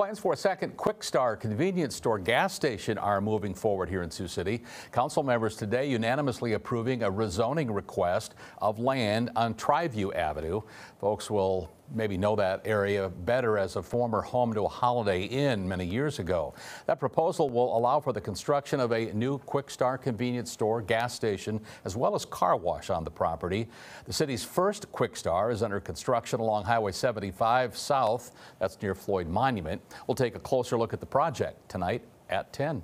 Plans for a second KWIK Star convenience store gas station are moving forward here in Sioux City. Council members today unanimously approving a rezoning request of land on Triview Avenue. Folks will maybe know that area better as a former home to a Holiday Inn many years ago. That proposal will allow for the construction of a new KWIK Star convenience store, gas station, as well as car wash on the property. The city's first KWIK Star is under construction along Highway 75 South. That's near Floyd Monument. We'll take a closer look at the project tonight at 10.